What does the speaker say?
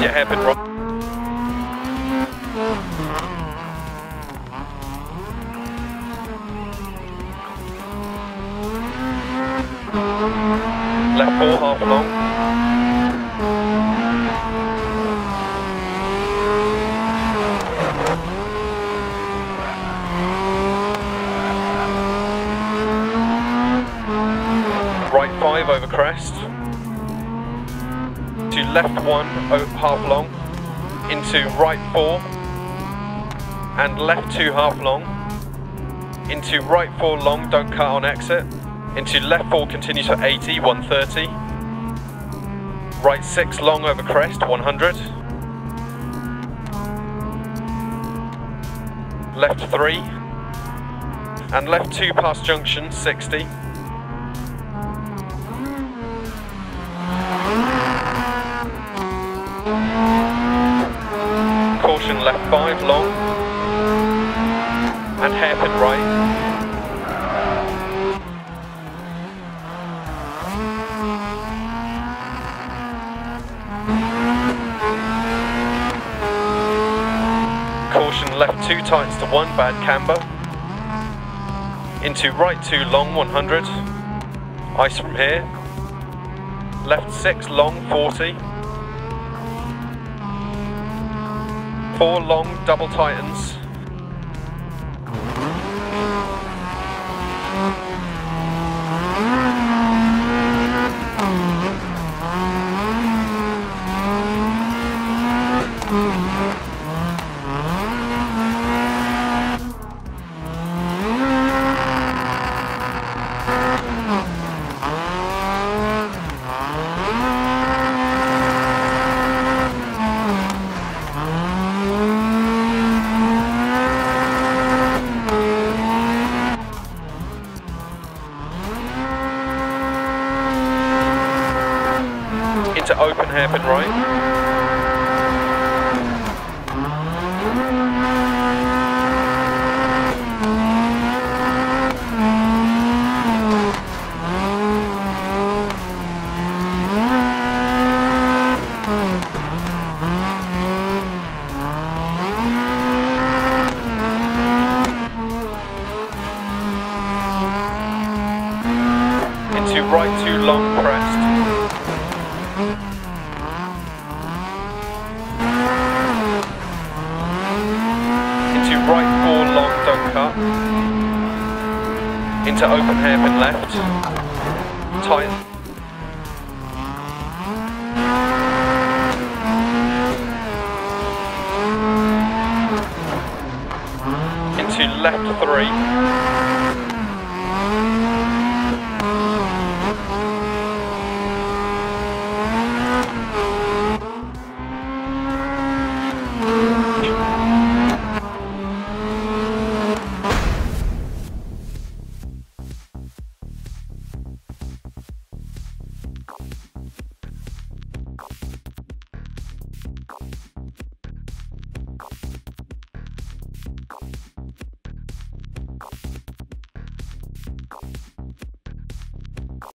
Right. Left four, half long. Right five over crest. To left one oh, half long. Into right four. And left two, half long. Into right four long, don't cut on exit. Into left four, continues for 80, 130. Right six long over crest, 100. Left three. And left two past junction, 60. Left five long. And hairpin right. Caution left two tights to one, bad camber. Into right two long, 100. Ice from here. Left six long, 40. Four long double tightens. Into open hairpin right. Right two long crest. Into right four long don't cut. Into open hairpin left. Tight. Into left three. Thank you.